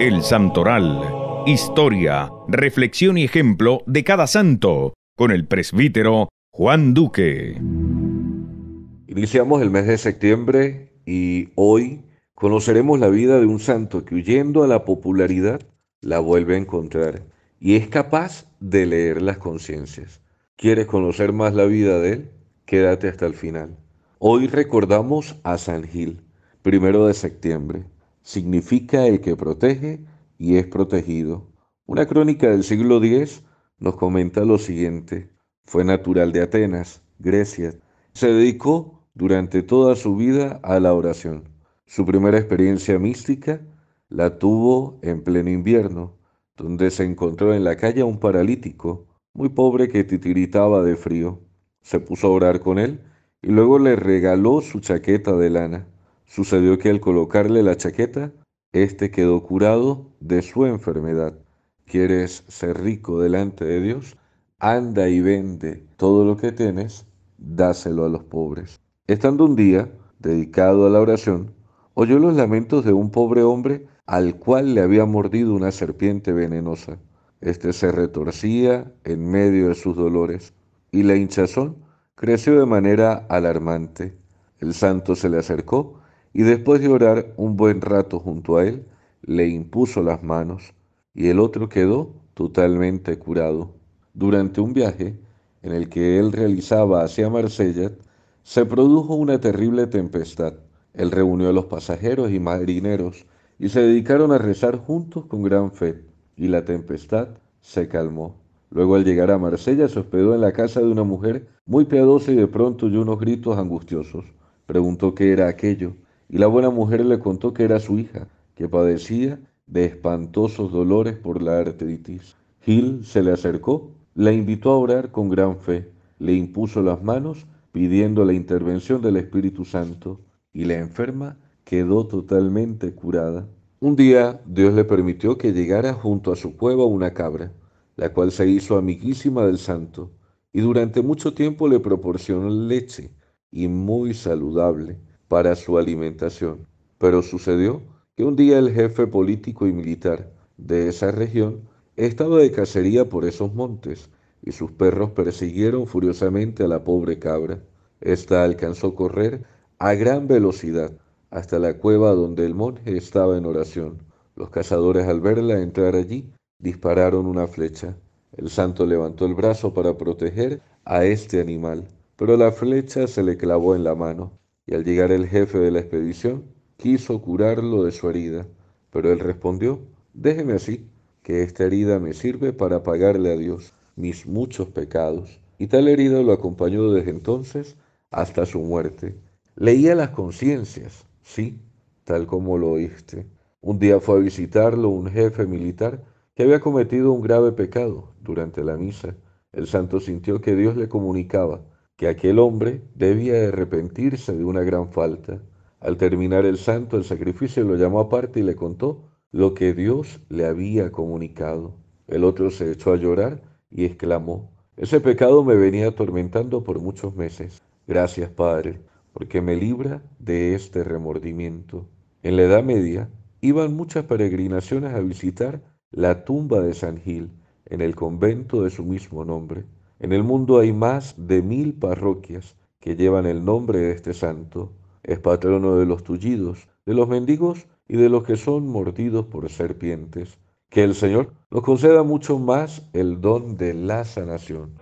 El Santoral. Historia, reflexión y ejemplo de cada santo con el presbítero Juan Duque. Iniciamos el mes de septiembre y hoy conoceremos la vida de un santo que huyendo a la popularidad la vuelve a encontrar y es capaz de leer las conciencias. ¿Quieres conocer más la vida de él? Quédate hasta el final. Hoy recordamos a San Gil, primero de septiembre. Significa el que protege y es protegido. Una crónica del siglo X nos comenta lo siguiente. Fue natural de Atenas, Grecia. Se dedicó durante toda su vida a la oración. Su primera experiencia mística la tuvo en pleno invierno, donde se encontró en la calle a un paralítico, muy pobre que titiritaba de frío. Se puso a orar con él y luego le regaló su chaqueta de lana. Sucedió que al colocarle la chaqueta, éste quedó curado de su enfermedad. ¿Quieres ser rico delante de Dios? Anda y vende todo lo que tienes, dáselo a los pobres. Estando un día dedicado a la oración, oyó los lamentos de un pobre hombre al cual le había mordido una serpiente venenosa. Este se retorcía en medio de sus dolores y la hinchazón creció de manera alarmante. El santo se le acercó y después de orar un buen rato junto a él, le impuso las manos y el otro quedó totalmente curado. Durante un viaje en el que él realizaba hacia Marsella, se produjo una terrible tempestad. Él reunió a los pasajeros y marineros y se dedicaron a rezar juntos con gran fe, y la tempestad se calmó. Luego al llegar a Marsella se hospedó en la casa de una mujer muy piadosa y de pronto oyó unos gritos angustiosos. Preguntó qué era aquello, y la buena mujer le contó que era su hija, que padecía de espantosos dolores por la artritis. Gil se le acercó, la invitó a orar con gran fe, le impuso las manos pidiendo la intervención del Espíritu Santo, y la enferma quedó totalmente curada. Un día Dios le permitió que llegara junto a su cueva una cabra, la cual se hizo amiguísima del santo, y durante mucho tiempo le proporcionó leche, y muy saludable, para su alimentación. Pero sucedió que un día el jefe político y militar de esa región estaba de cacería por esos montes, y sus perros persiguieron furiosamente a la pobre cabra. Esta alcanzó a correr a gran velocidad, hasta la cueva donde el monje estaba en oración. Los cazadores al verla entrar allí dispararon una flecha. El santo levantó el brazo para proteger a este animal, pero la flecha se le clavó en la mano y al llegar el jefe de la expedición quiso curarlo de su herida, pero él respondió, déjeme así, que esta herida me sirve para pagarle a Dios mis muchos pecados. Y tal herida lo acompañó desde entonces hasta su muerte. Leía las conciencias, Sí, tal como lo oíste. Un día fue a visitarlo un jefe militar que había cometido un grave pecado durante la misa. El santo sintió que Dios le comunicaba que aquel hombre debía arrepentirse de una gran falta. Al terminar el santo el sacrificio lo llamó aparte y le contó lo que Dios le había comunicado. El otro se echó a llorar y exclamó, ese pecado me venía atormentando por muchos meses. Gracias, Padre, porque me libra de este remordimiento. En la Edad Media iban muchas peregrinaciones a visitar la tumba de San Gil en el convento de su mismo nombre. En el mundo hay más de mil parroquias que llevan el nombre de este santo. Es patrono de los tullidos, de los mendigos y de los que son mordidos por serpientes. Que el Señor nos conceda mucho más el don de la sanación.